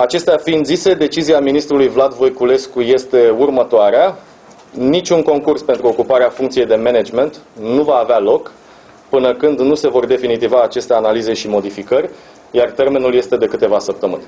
Acestea fiind zise, decizia ministrului Vlad Voiculescu este următoarea. Niciun concurs pentru ocuparea funcției de management nu va avea loc până când nu se vor definitiva aceste analize și modificări, iar termenul este de câteva săptămâni.